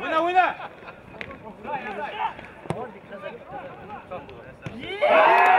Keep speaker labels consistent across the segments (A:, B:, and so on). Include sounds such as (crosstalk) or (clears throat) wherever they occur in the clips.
A: Winner, winner! Yeah!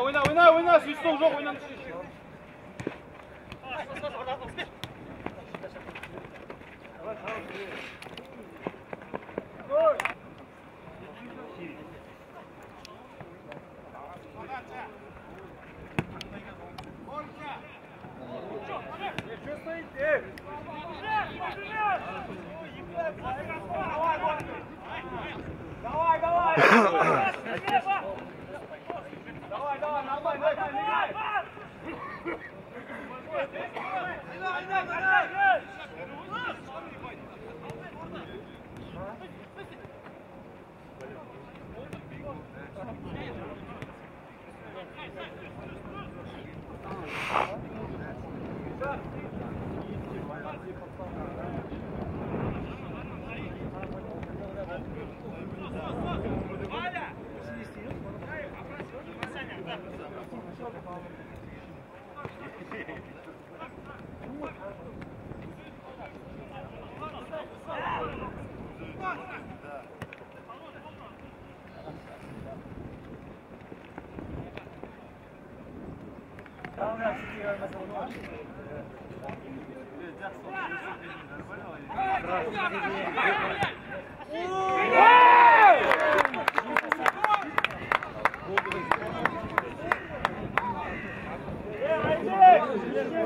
B: Ойна, ойна, ойна, ойна, свисток жоқ, ойнан Давай, давай! Давай, давай, нормально, давай, давай!
A: Соңғы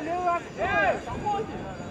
C: Левак!
B: Эй,
A: помоги!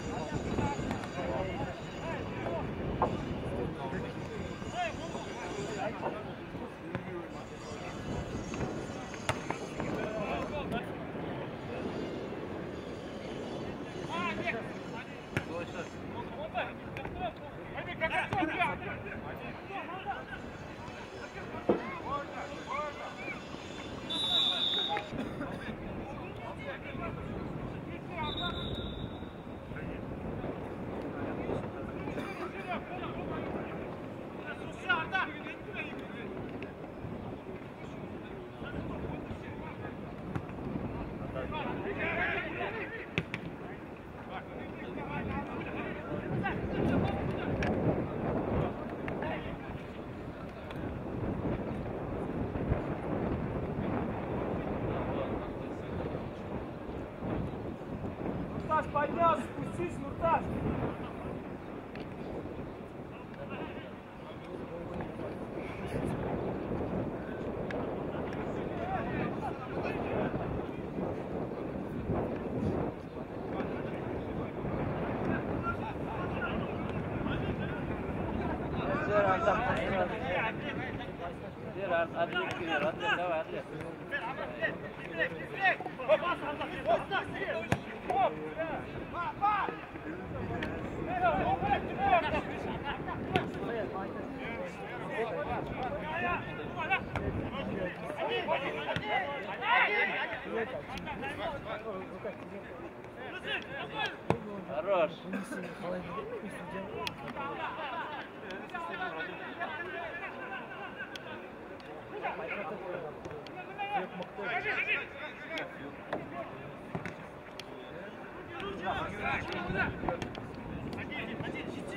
A: Хорош.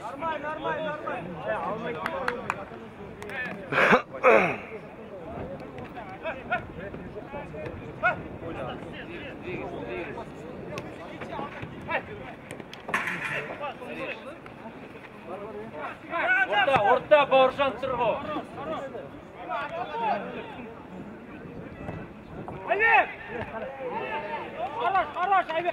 B: Нормально, нормально, нормально. O'rta Borjan
A: Chirg'ov. Ali!
B: Xarosh, xarosh,
A: aybi.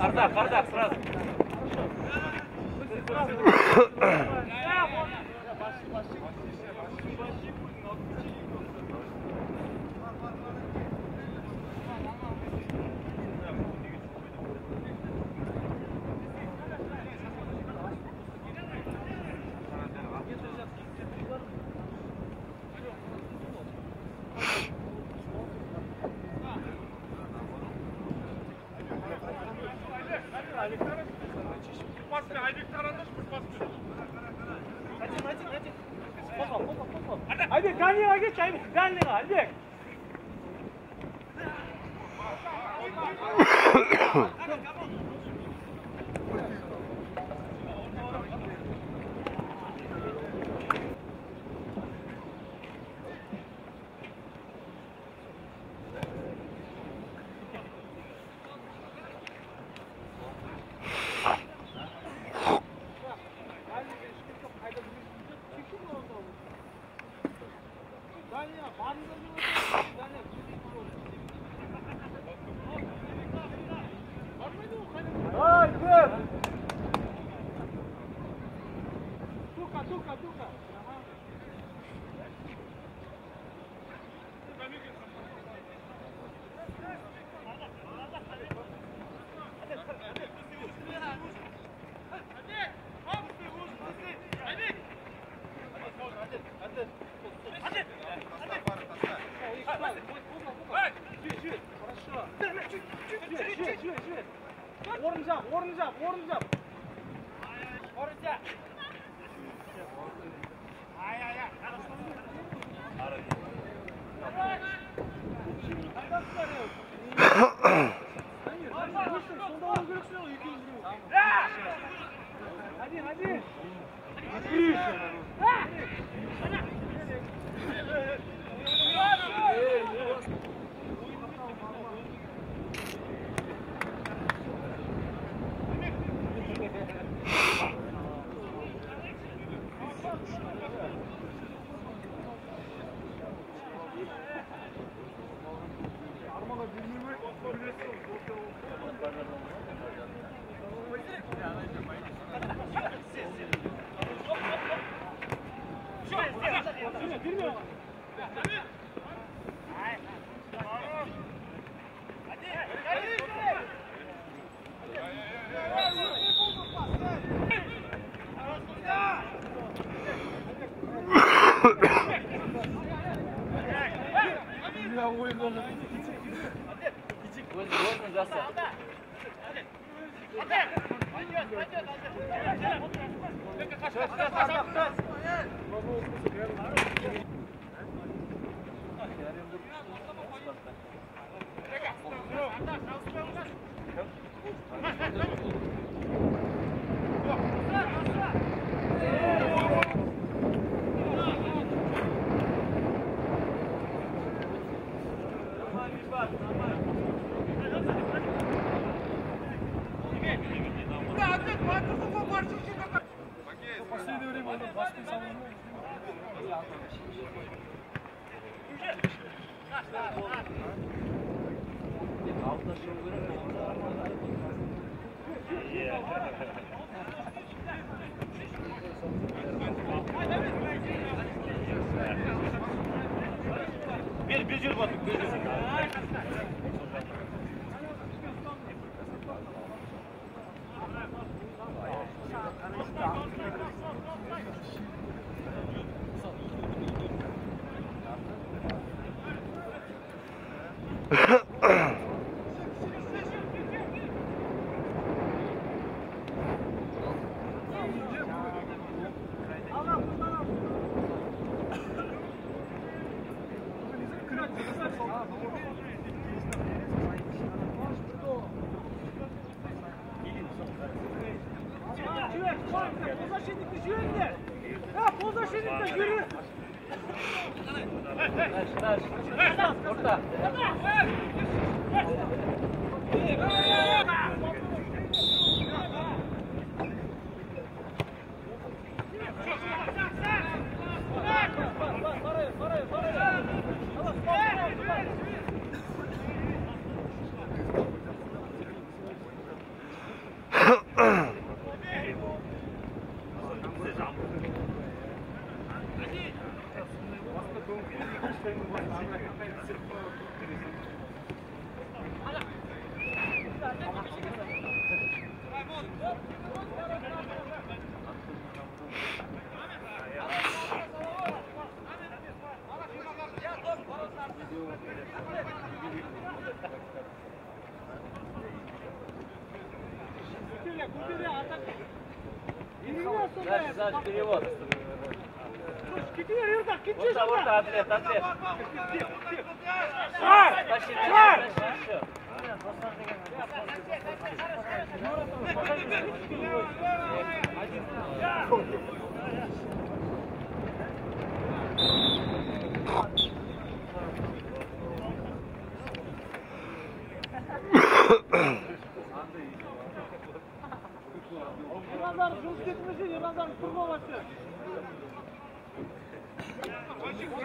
A: Ардак, Ардак, сразу. Хорошо.
D: Bir, bir cür batık, bir cür.
E: Вот там,
A: вот
E: там, атлет,
A: атлет.
E: Шар!
A: Шар!
E: Ramazan, şu
A: üstü etmişsin, Ramazan, kurma başı. Yeah.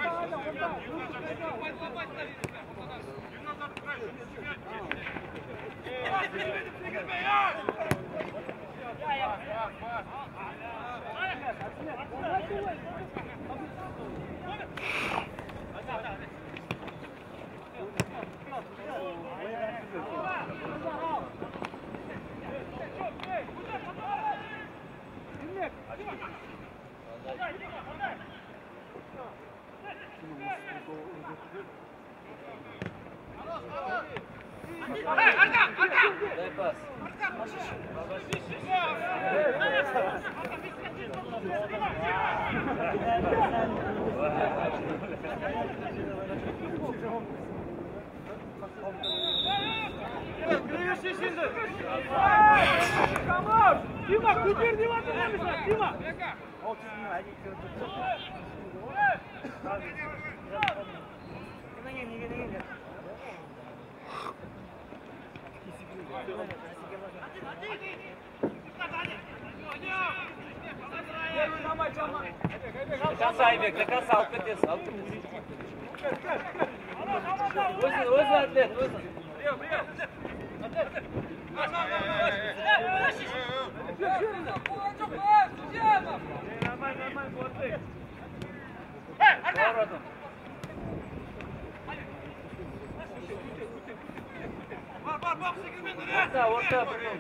A: Дима, теперь Дима, ты написал, Дима.
F: Жақсы айбек жақсы алып кетесіз алып кетесіз өзі өзі әділет Өзі орта орта
A: Ya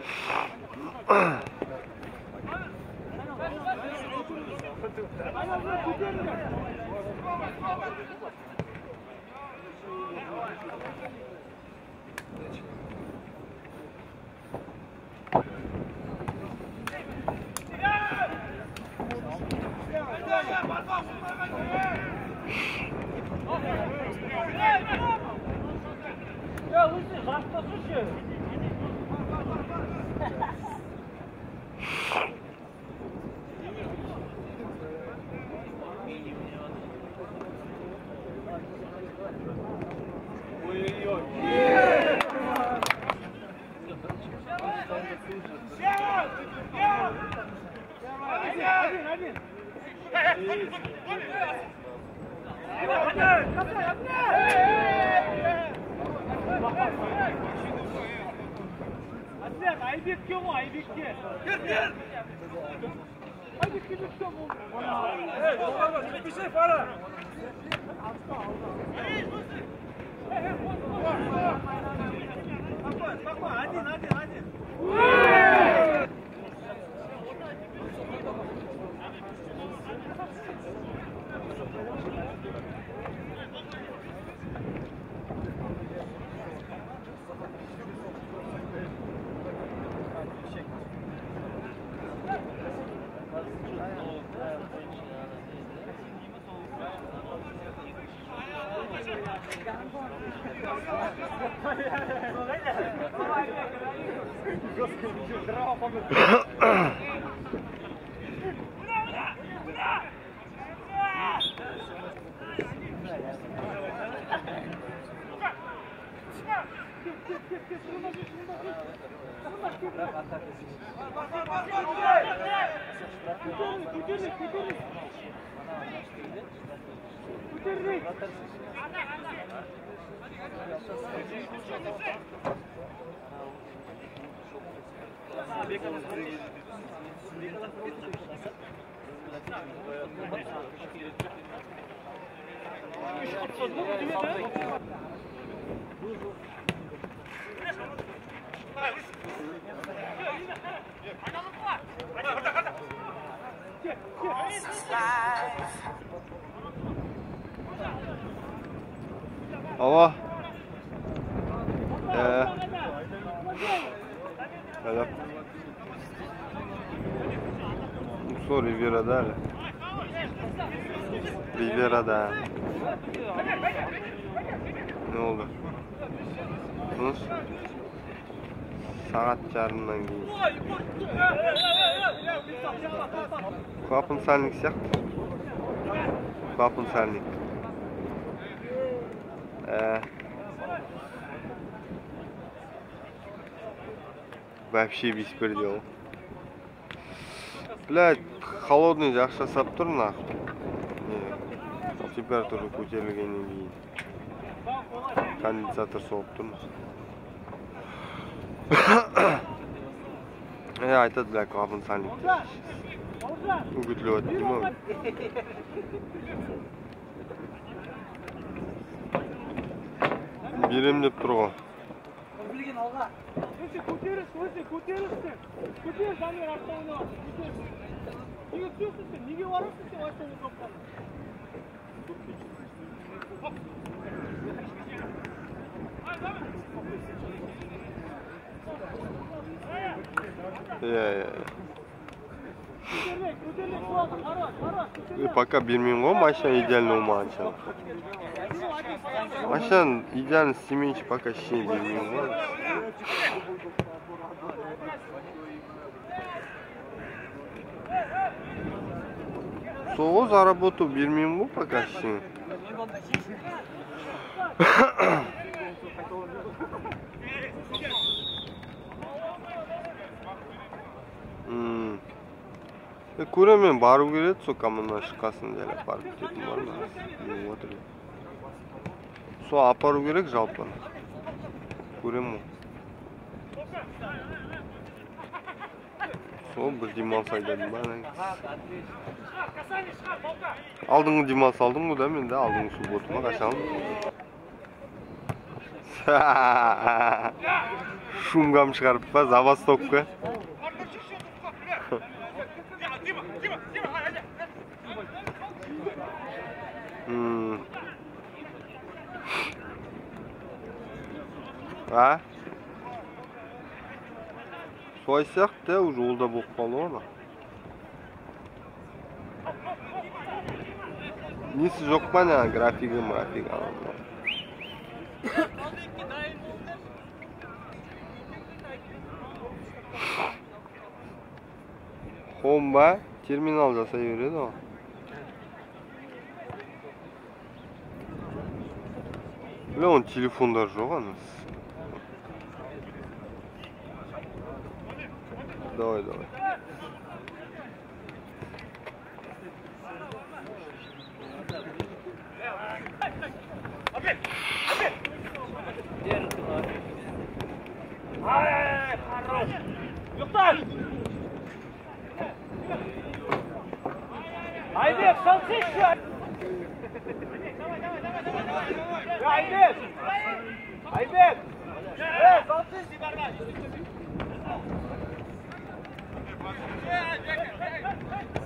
A: Kütürlük, kütürlük. Kütürlük.
G: Hava. Ee, voilà. Non so Riviera d'Ale. Riviera d'Ale. Ne oldu? Tunus. Saat çarından giyin. Kapın senlik siyak. Kapın senlik. Eee. Вообще беспредел. Блядь, холодный жақсы жасап тұр нахуй. (coughs) Не, температура көтерілгеннен кейін. Конденсатор соғып тұр. Е, айтады, блядь, компенсальник. Үгітлеп жатыр ма? Берем деп тұр ғой.
B: Өте көтеріс, өте көтеріссің. Көтер, Дамир артта ойна. Көтер. Неге түсесің сен? Неге барасың сен артта ойнап
G: Иә, иә.
B: Көтерлек, көтерлек болады. Қара, қара,
G: И
B: көтерлек.
G: пока бермеймін ғой машина идеально болмағанша. Машина идеально істемейінше пока ештеңе бермеймін ғой. сол ғой заработу бермеймін ғой пока ештеңе. М. Е, көремін мен бару керек еді сол коммунаға шыққасын жайлап Сол апару керек жалпы көремін сол бір демалыс айдадым ба алдыңғы демалыс алдым ғой да мен да алдыңғы суббота ма қашан шумгам шығарып па забастовка. А солай сияқты уже ол да болып қалды ғой несі жоқ па ана графигі мрафигі анау мынау? хом ба терминал жасай береді ғой бля оның телефондар жоқ ана давай давай
B: Юхтар! Айбек, салсы еще! Айбек! Айбек! Э, салсы!
C: Да
H: Hey, hey,
A: hey, hey.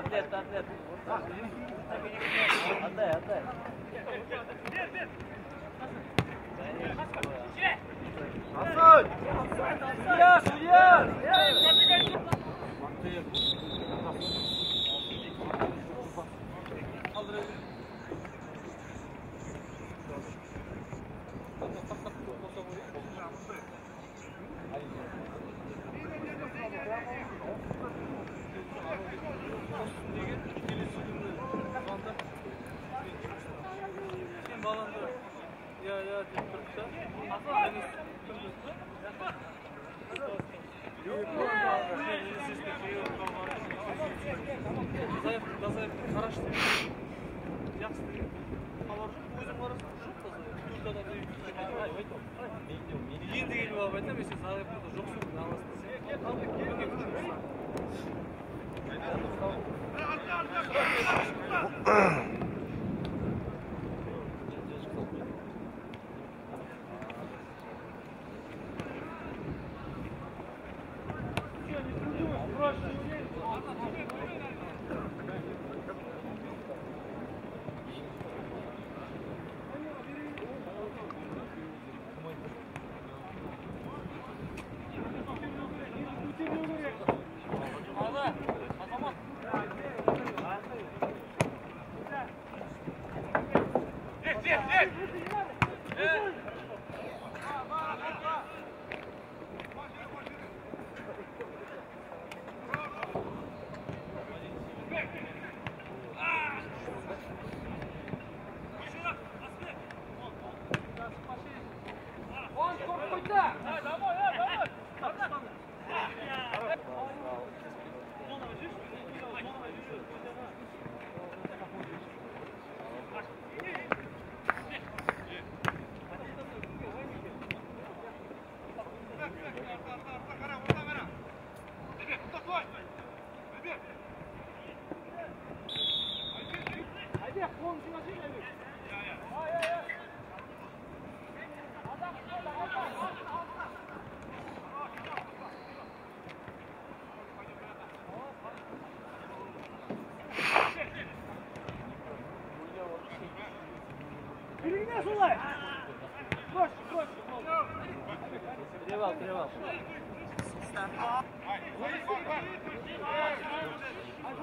H: સાધને સાધને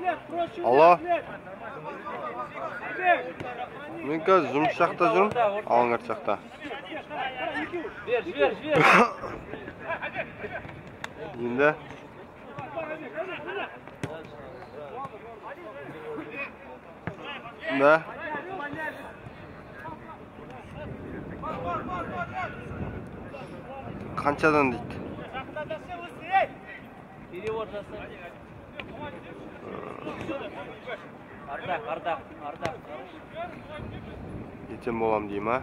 G: Алло. Men қазір жұмыс жақта жүрмін алыңар жақта
A: ver, ver.
G: енді да. Қаншадан (coughs) дейді
A: Перевод жасай. Ардақ, ардақ, ардақ.
G: ертең болам дей ма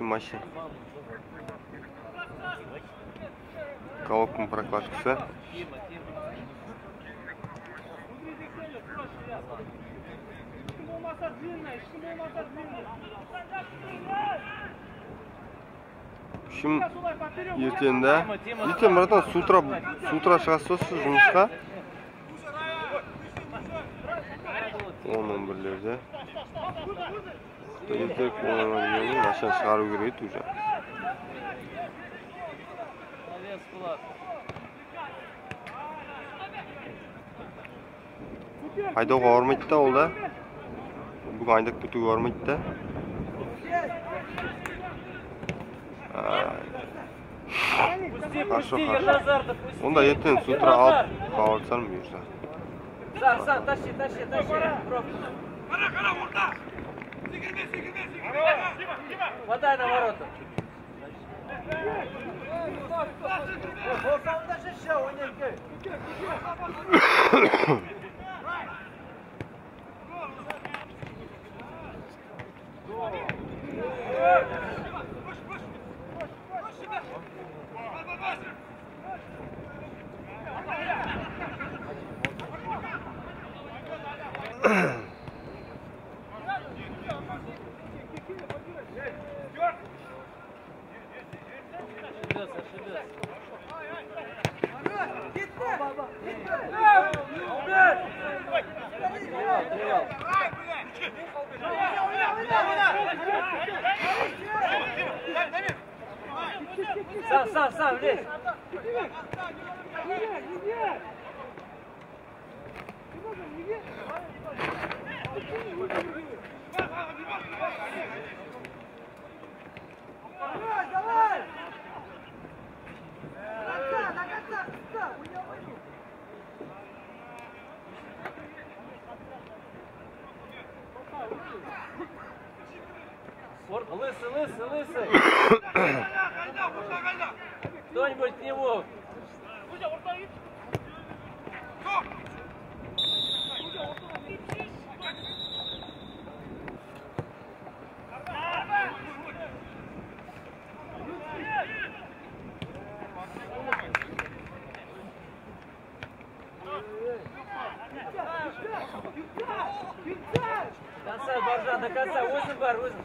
G: машина головкин прокладкасы.
H: Ешкім болмаса
G: ертең да ертең братан с утра сіз жұмысқа он он бірлерде болғаннан машина шығару керек еді уже айдауға бармайды да ол да бүгін айдап кетуге бармайды да.
A: Ержазарды, пусти.
G: онда ертең с утра алып алсам бұйырса
A: Сам, сам, тащи, тащи, тащи. Пробку. Хватай на ворота. Yaptı, who's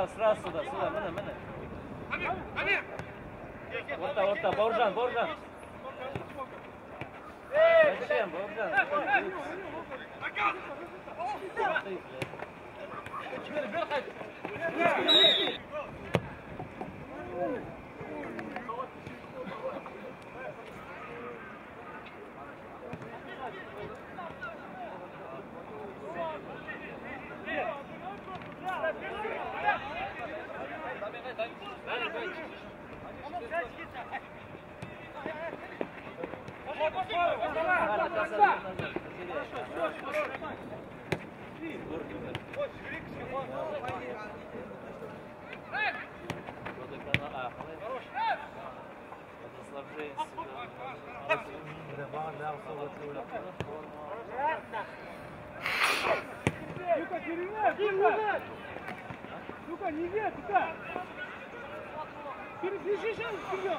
A: Раз, раз сюда, сюда, мына, мына. Орта, орта, Бауыржан, Бауыржан.
H: Передай, передай! Ну-ка, не вверх, туда! Перебежи сейчас вперед!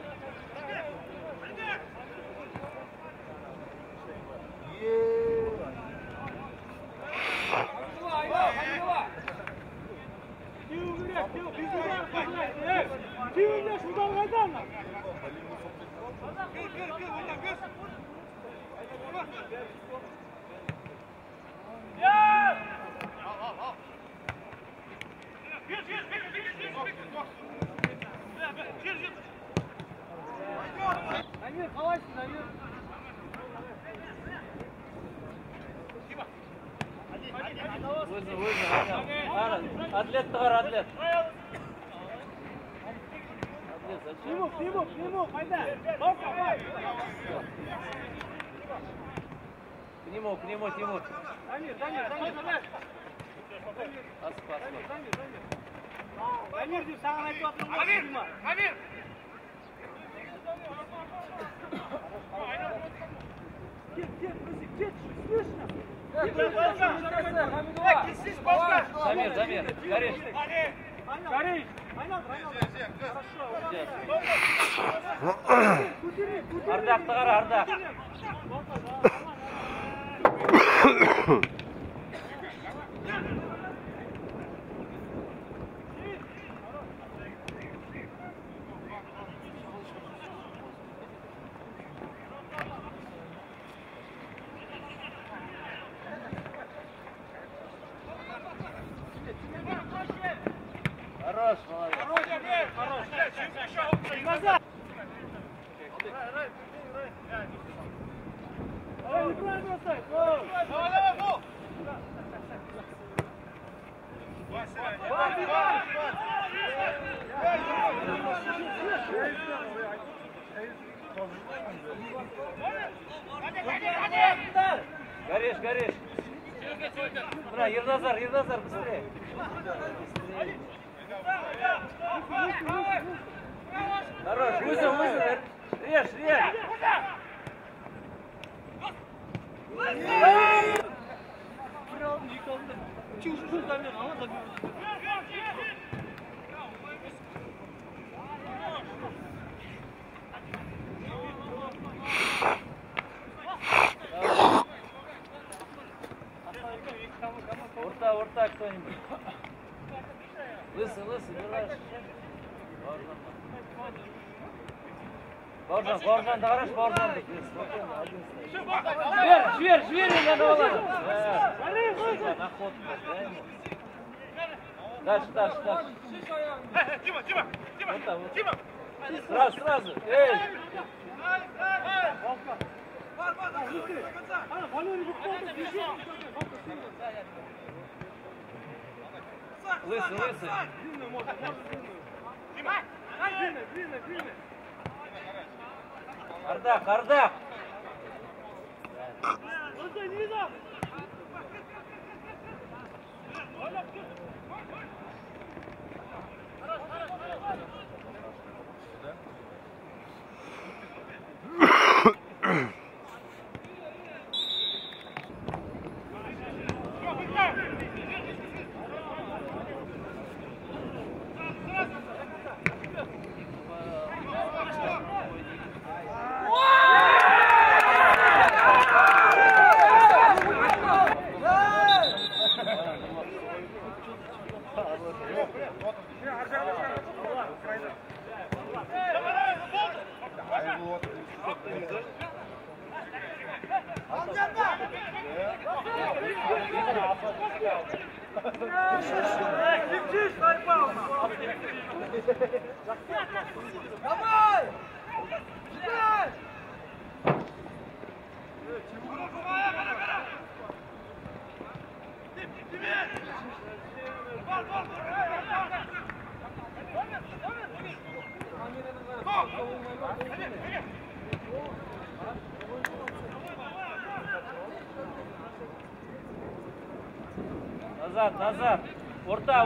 H: Қайда? Баука, бай!
A: К нему, к нему, Тимур.
H: Дамир, Дамир, Дамир, Дамир.
A: Асып.
H: Дамир, Дамир. Дамир деп саған айтып жатырмын ғой,
B: Амир,
H: Дима.
B: Амир.
H: Кет, кет, Руси, кет, слышно?
B: Кисіз басқа.
A: Замир, Замир, горишь.
H: Горей! Айналдыр, айналдыр. Хорошо. Көтери, көтери.
A: Ардақты қара, ардақ. Хорош, молодец.
H: Назад! Эй,
A: Горишь, горишь. Бля, Ерназар, Ерназар, быстрее. Хорош, вызов, вызов. Режь, режь. Kralım yıkıldı. Çıkmış zannediyorum ama tabii. Orta orta aksanayım. Listen listen. Oradan bak. Жібер, жібер, жібер енді ана баланы. Сука, находка, дай ему. Дальше, дальше, дальше.
B: Дима, Дима, Дима,
A: Вот так, вот.
B: Дима.
A: Сразу, сразу. Эй!
H: Ана, Валерий Бухтовый, бежи!
A: Лысый, лысый.
H: Длинную можно, можно длинную. Длинная, длинная, длинная.
A: Ардақ, Ардақ.
H: Руслан, не видал?
A: Назад, назад. Орта,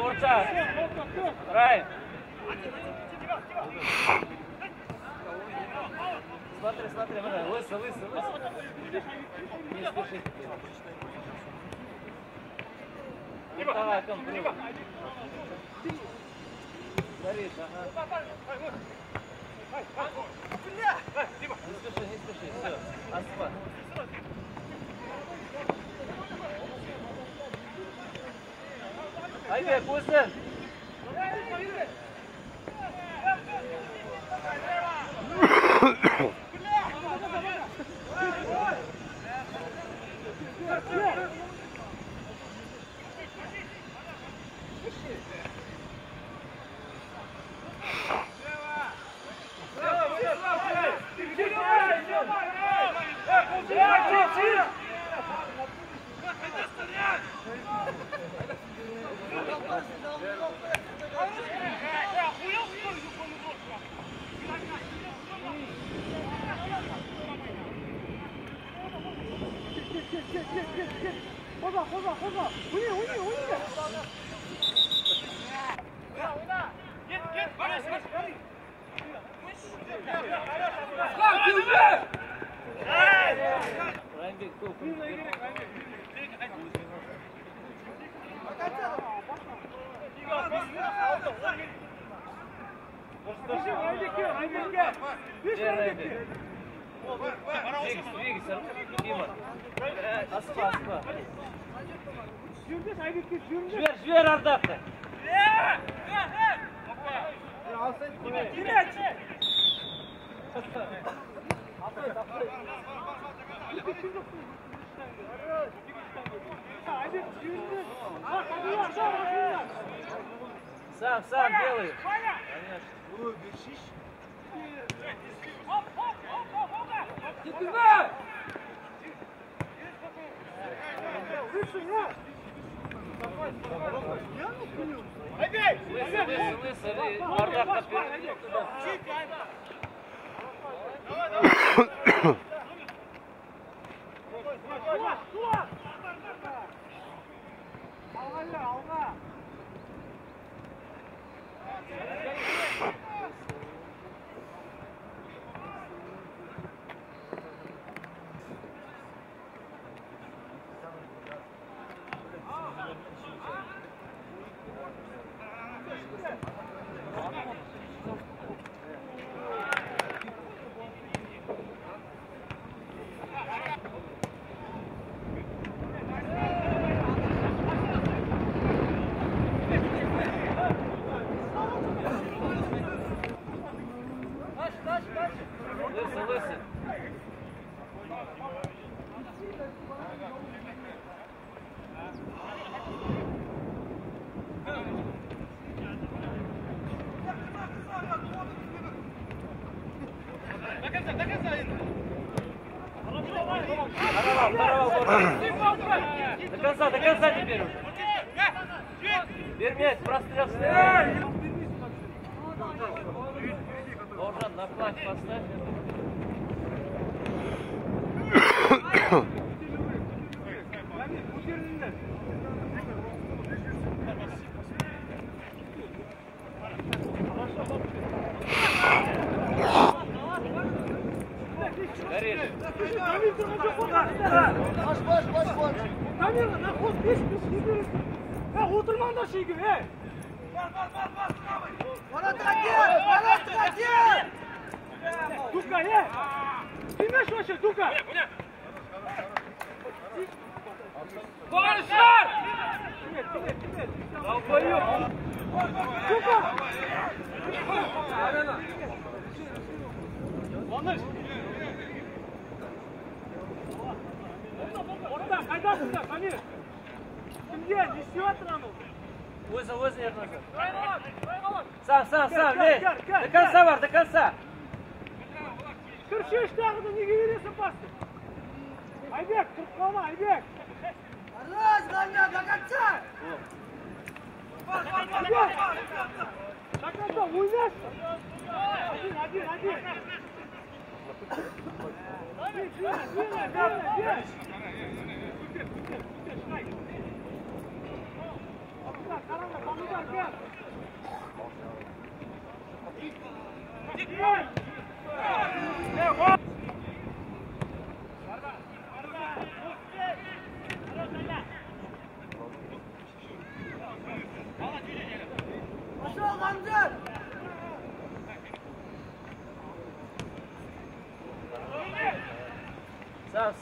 H: Yeah, what?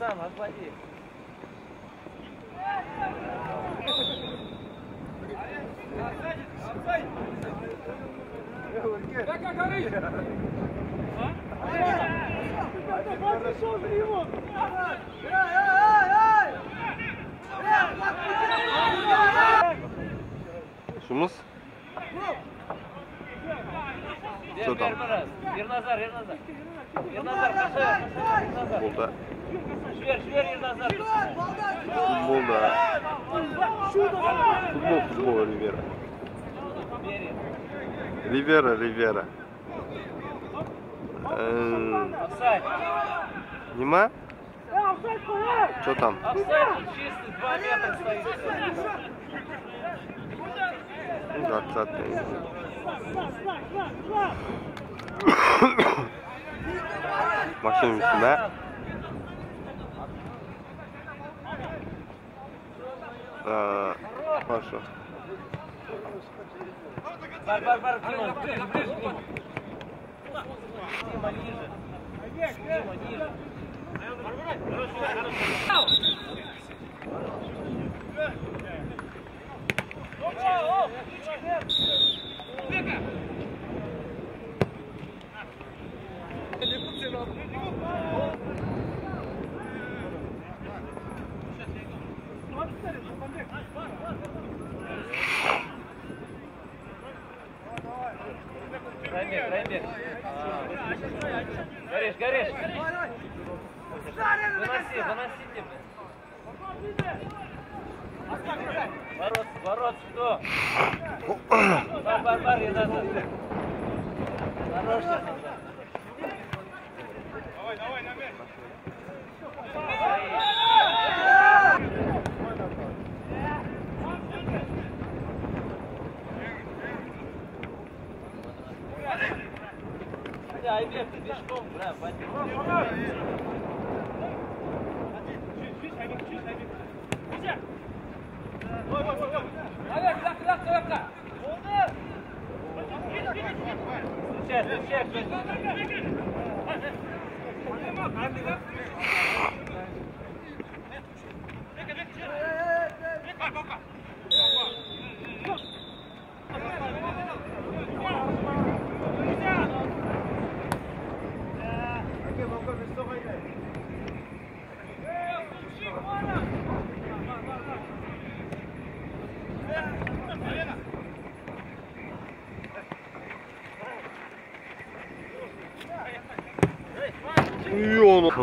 H: Қалма, Айбек! Айбек! До конца ойнаш! Один, один, один! Бей,
A: что там?
G: Ерназар, Ерназар. Ерназар, қаша.
A: Футболда.
G: Жібер, жібер Ерназар.
A: Футболда. Футбол, футбол, Ривера. Ривера, Ривера.
G: Э,
A: Нема? Что там?
G: чистый, 2 метра стоит.
A: Ну 20 Maşın üstünde. Ee, Paşa.
H: Var var var.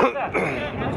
A: Yeah. (clears throat)